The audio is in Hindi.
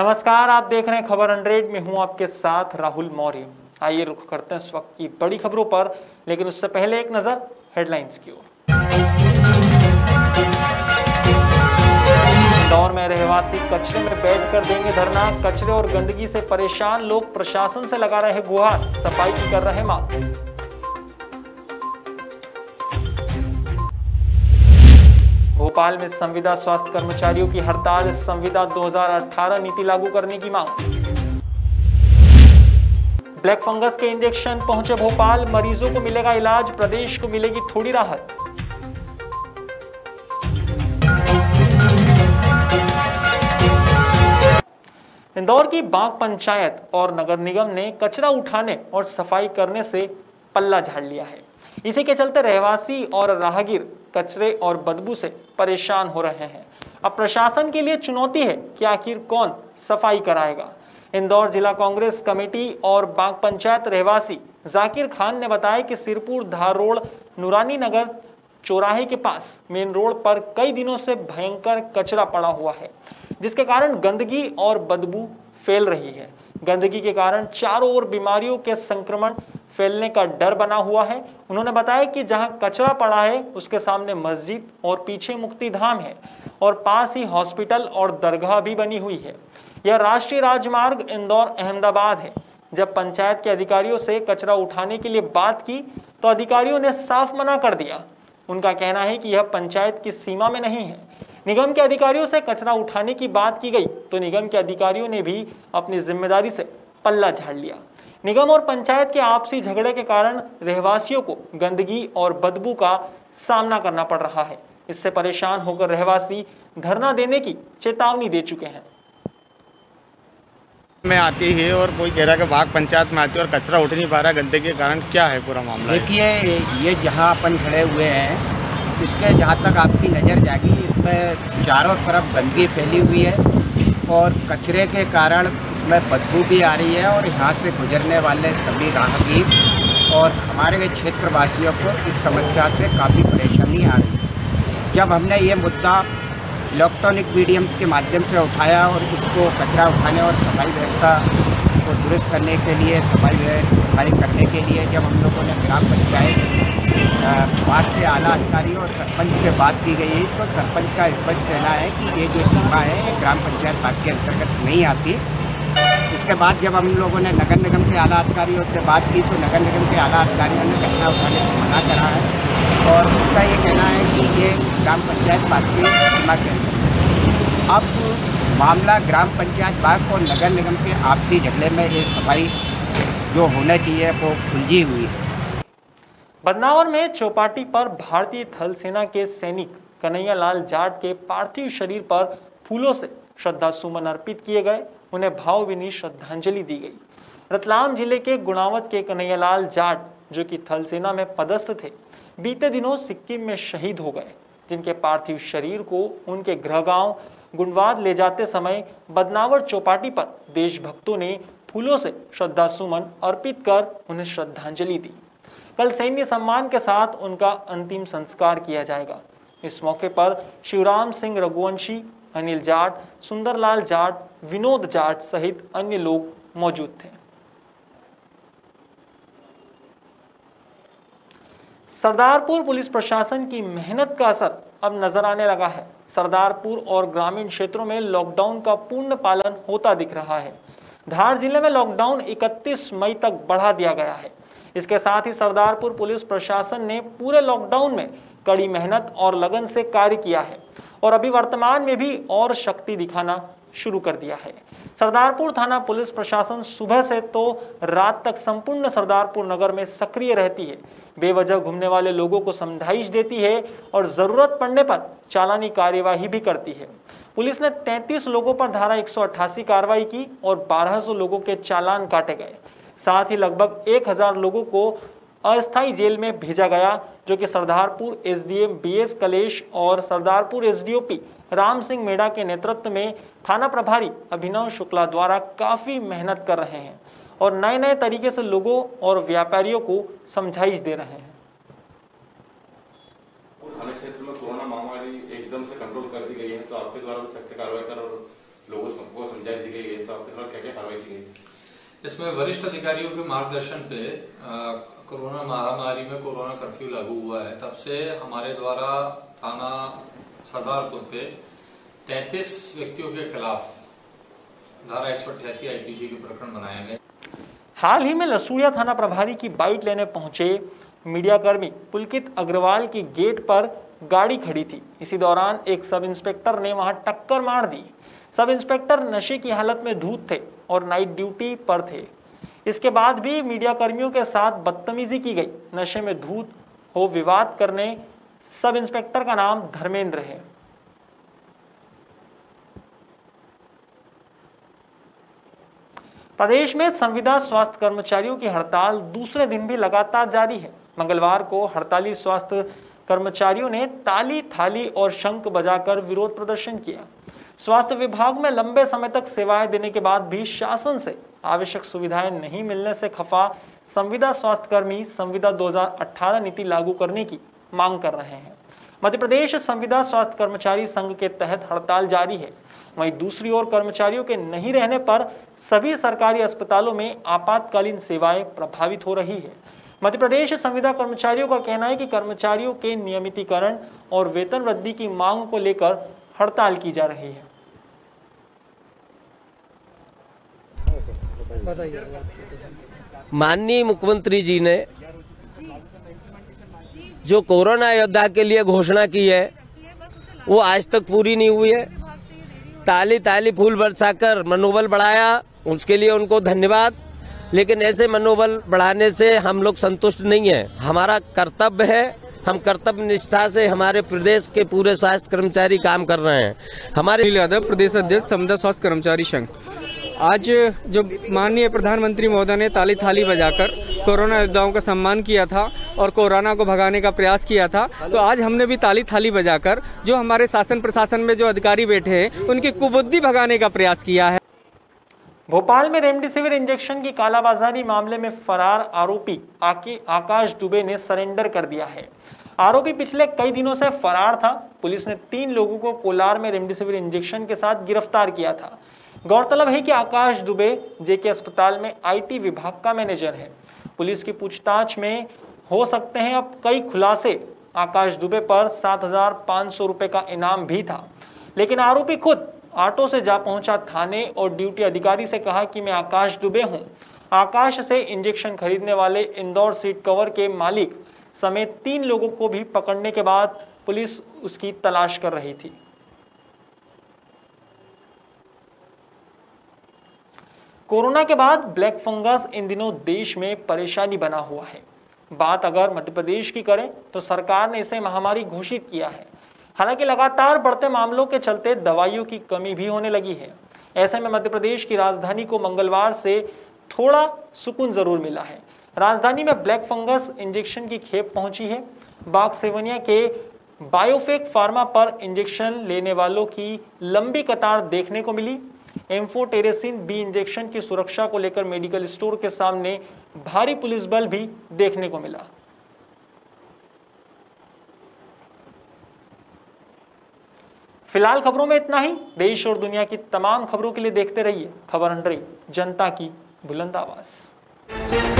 नमस्कार, आप देख रहे हैं खबर हंड्रेड। में हूँ आपके साथ राहुल मौर्य। आइए रुख करते हैं इस वक्त की बड़ी खबरों पर, लेकिन उससे पहले एक नज़र हेडलाइंस की ओर। इंदौर में रहवासी कचरे में बैठ कर देंगे धरना। कचरे और गंदगी से परेशान लोग प्रशासन से लगा रहे गुहार। सफ़ाई की कर रहे मांग भोपाल में संविदा स्वास्थ्य कर्मचारियों की हड़ताल, संविदा 2018 नीति लागू करने की मांग। ब्लैक फंगस के इंजेक्शन पहुँचे भोपाल, मरीजों को मिलेगा इलाज, प्रदेश को मिलेगी थोड़ी राहत। इंदौर की बाग पंचायत और नगर निगम ने कचरा उठाने और सफ़ाई करने से पल्ला झाड़ लिया है। इसी के चलते रहवासी और राहगीर कचरे और बदबू से परेशान हो रहे हैं। अब प्रशासन के लिए चुनौती है कि आखिर कौन सफ़ाई कराएगा। इंदौर जिला कांग्रेस कमेटी और बाग पंचायत रहवासी जाकिर खान ने बताया कि सिरपुर धार रोड नूरानी नगर चौराहे के पास मेन रोड पर कई दिनों से भयंकर कचरा पड़ा हुआ है, जिसके कारण गंदगी और बदबू फैल रही है। गंदगी के कारण चारों ओर बीमारियों के संक्रमण फैलने का डर बना हुआ है। उन्होंने बताया कि जहाँ कचरा पड़ा है, उसके सामने मस्जिद और पीछे मुक्ति धाम है और पास ही हॉस्पिटल और दरगाह भी बनी हुई है। यह राष्ट्रीय राजमार्ग इंदौर अहमदाबाद है। जब पंचायत के अधिकारियों से कचरा उठाने के लिए बात की तो अधिकारियों ने साफ़ मना कर दिया। उनका कहना है कि यह पंचायत की सीमा में नहीं है। निगम के अधिकारियों से कचरा उठाने की बात की गई तो निगम के अधिकारियों ने भी अपनी ज़िम्मेदारी से पल्ला झाड़ लिया। निगम और पंचायत के आपसी झगड़े के कारण रहवासियों को गंदगी और बदबू का सामना करना पड़ रहा है। इससे परेशान होकर रहवासी धरना देने की चेतावनी दे चुके हैं। में आती है और कोई कह रहा है कि बाग पंचायत में आती है और कचरा उठ नहीं पा रहा गंदगी के कारण क्या है पूरा मामला? देखिए ये जहाँ अपन खड़े हुए हैं इसके जहाँ तक आपकी नज़र जाएगी इसमें चारों तरफ़ गंदगी फैली हुई है। और कचरे के कारण इसमें बदबू भी आ रही है और यहाँ से गुजरने वाले सभी राहगीर और हमारे क्षेत्रवासियों को इस समस्या से काफ़ी परेशानी आ रही है। जब हमने ये मुद्दा इलेक्ट्रॉनिक मीडियम के माध्यम से उठाया और इसको कचरा उठाने और सफ़ाई व्यवस्था को दुरुस्त करने के लिए, सफ़ाई सफ़ाई करने के लिए जब हम लोगों ने ग्राम पंचायत वार्ड के आला अधिकारियों और सरपंच से बात की गई तो सरपंच का स्पष्ट कहना है कि ये जो सीमा है, ये ग्राम पंचायत बात के अंतर्गत नहीं आती। इसके बाद जब हम लोगों ने नगर निगम के आला अधिकारियों से बात की तो नगर निगम के आला अधिकारियों ने कचरा उठाने से मना करा है और उनका ये कहना है कि ये ग्राम पंचायत बात की सीमा के अंतर्गत अब मामला ग्राम पंचायत बाग और नगर निगम के आपसी झगड़े में ये सफ़ाई जो होना चाहिए, वो खुलझी हुई। है बदनावर में चौपाटी पर भारतीय थल सेना के सैनिक कन्हैया लाल जाट के पार्थिव शरीर पर फूलों से श्रद्धा सुमन अर्पित किए गए। उन्हें भावभीनी श्रद्धांजलि दी गई। रतलाम ज़िले के गुणावत के कन्हैयालाल जाट, जो कि थल सेना में पदस्थ थे, बीते दिनों सिक्किम में शहीद हो गए, जिनके पार्थिव शरीर को उनके गृह गाँव गुंडवाद ले जाते समय बदनावर चौपाटी पर देशभक्तों ने फूलों से श्रद्धा सुमन अर्पित कर उन्हें श्रद्धांजलि दी। कल सैन्य सम्मान के साथ उनका अंतिम संस्कार किया जाएगा। इस मौके पर शिवराम सिंह रघुवंशी, अनिल जाट, सुंदरलाल जाट, विनोद जाट सहित अन्य लोग मौजूद थे। सरदारपुर पुलिस प्रशासन की मेहनत का असर अब नज़र आने लगा है। सरदारपुर और ग्रामीण क्षेत्रों में लॉकडाउन का पूर्ण पालन होता दिख रहा है। धार ज़िले में लॉकडाउन 31 मई तक बढ़ा दिया गया है। इसके साथ ही सरदारपुर पुलिस प्रशासन ने पूरे लॉकडाउन में कड़ी मेहनत और लगन से कार्य किया है और अभी वर्तमान में भी और शक्ति दिखाना शुरू कर दिया है। सरदारपुर थाना पुलिस प्रशासन सुबह से तो रात तक संपूर्ण सरदारपुर नगर में सक्रिय रहती है। बेवजह घूमने वाले लोगों को समझाइश देती है और ज़रूरत पड़ने पर चालानी कार्यवाही भी करती है। पुलिस ने 33 लोगों पर धारा 188 कार्रवाई की और 1200 लोगों के चालान काटे गए। साथ ही लगभग 1000 लोगों को अस्थायी जेल में भेजा गया, जो कि सरदारपुर एसडीएम बीएस कलेश और सरदारपुर एसडीओपी राम सिंह मेड़ा के नेतृत्व में थाना प्रभारी अभिनव शुक्ला द्वारा काफ़ी मेहनत कर रहे हैं और नए नए तरीके से लोगों और व्यापारियों को समझाइश दे रहे हैं थाना क्षेत्र में कोरोना महामारी एकदम से कंट्रोल कर दी गई है तो आपके द्वारा भी सख्त कार्रवाई कर और लोगों को समझाई है तो आपके द्वारा क्या क्या कार्रवाई की गई? इसमें वरिष्ठ अधिकारियों के मार्गदर्शन पे कोरोना महामारी में कोरोना कर्फ्यू लागू हुआ है। तब से हमारे द्वारा थाना सरदारपुर पे 33 व्यक्तियों के खिलाफ धारा एक सौ अठासी आईपीसी के प्रकरण बनाए गए। हाल ही में लसूड़िया थाना प्रभारी की बाइट लेने पहुँचे मीडियाकर्मी पुलकित अग्रवाल की गेट पर गाड़ी खड़ी थी। इसी दौरान एक सब इंस्पेक्टर ने वहाँ टक्कर मार दी। सब इंस्पेक्टर नशे की हालत में धूत थे और नाइट ड्यूटी पर थे। इसके बाद भी मीडिया कर्मियों के साथ बदतमीजी की गई। नशे में धूत हो विवाद करने सब इंस्पेक्टर का नाम धर्मेंद्र है। प्रदेश में संविदा स्वास्थ्य कर्मचारियों की हड़ताल दूसरे दिन भी लगातार जारी है। मंगलवार को हड़ताली स्वास्थ्य कर्मचारियों ने ताली थाली और शंख बजाकर विरोध प्रदर्शन किया। स्वास्थ्य विभाग में लंबे समय तक सेवाएँ देने के बाद भी शासन से आवश्यक सुविधाएँ नहीं मिलने से खफा संविदा स्वास्थ्य कर्मी संविदा 2018 नीति लागू करने की मांग कर रहे हैं। मध्य प्रदेश संविदा स्वास्थ्य कर्मचारी संघ के तहत हड़ताल जारी है। वहीं दूसरी ओर कर्मचारियों के नहीं रहने पर सभी सरकारी अस्पतालों में आपातकालीन सेवाएँ प्रभावित हो रही है। मध्य प्रदेश संविदा कर्मचारियों का कहना है कि कर्मचारियों के नियमितीकरण और वेतन वृद्धि की मांग को लेकर हड़ताल की जा रही है। माननीय मुख्यमंत्री जी ने जो कोरोना योद्धा के लिए घोषणा की है, वो आज तक पूरी नहीं हुई है। ताली ताली फूल बरसाकर मनोबल बढ़ाया, उसके लिए उनको धन्यवाद। लेकिन ऐसे मनोबल बढ़ाने से हम लोग संतुष्ट नहीं है। हमारा कर्तव्य है, हम कर्तव्य निष्ठा से हमारे प्रदेश के पूरे स्वास्थ्य कर्मचारी काम कर रहे हैं। हमारे यादव, प्रदेश अध्यक्ष समदा स्वास्थ्य कर्मचारी संघ। आज जो माननीय प्रधानमंत्री महोदय ने ताली थाली बजाकर कोरोना योद्धाओं का सम्मान किया था और कोरोना को भगाने का प्रयास किया था तो आज हमने भी ताली थाली बजाकर जो हमारे शासन प्रशासन में जो अधिकारी बैठे हैं, उनकी कुबुद्धि भगाने का प्रयास किया है। भोपाल में रेमडेसिविर इंजेक्शन की कालाबाजारी मामले में फरार आरोपी आके आकाश दुबे ने सरेंडर कर दिया है। आरोपी पिछले कई दिनों से फरार था। पुलिस ने तीन लोगों को कोलार में रेमडेसिविर इंजेक्शन के साथ गिरफ़्तार किया था। गौरतलब है कि आकाश दुबे, जेके अस्पताल में आईटी विभाग का मैनेजर है। पुलिस की पूछताछ में हो सकते हैं अब कई खुलासे। आकाश दुबे पर सात हज़ार पाँच सौ रुपए का इनाम भी था। लेकिन आरोपी खुद ऑटो से जा पहुँचा थाने और ड्यूटी अधिकारी से कहा कि मैं आकाश दुबे हूँ। आकाश से इंजेक्शन खरीदने वाले इंदौर सीट कवर के मालिक समेत तीन लोगों को भी पकड़ने के बाद पुलिस उसकी तलाश कर रही थी। कोरोना के बाद ब्लैक फंगस इन दिनों देश में परेशानी बना हुआ है। बात अगर मध्य प्रदेश की करें तो सरकार ने इसे महामारी घोषित किया है। हालाँकि लगातार बढ़ते मामलों के चलते दवाइयों की कमी भी होने लगी है। ऐसे में मध्य प्रदेश की राजधानी को मंगलवार से थोड़ा सुकून ज़रूर मिला है। राजधानी में ब्लैक फंगस इंजेक्शन की खेप पहुँची है। बाग सेवनिया के बायोफेक फार्मा पर इंजेक्शन लेने वालों की लंबी कतार देखने को मिली। एम्फोटेरेसिन बी इंजेक्शन की सुरक्षा को लेकर मेडिकल स्टोर के सामने भारी पुलिस बल भी देखने को मिला। फ़िलहाल खबरों में इतना ही। देश और दुनिया की तमाम खबरों के लिए देखते रहिए खबर हंड्रेड, जनता की बुलंद आवाज़।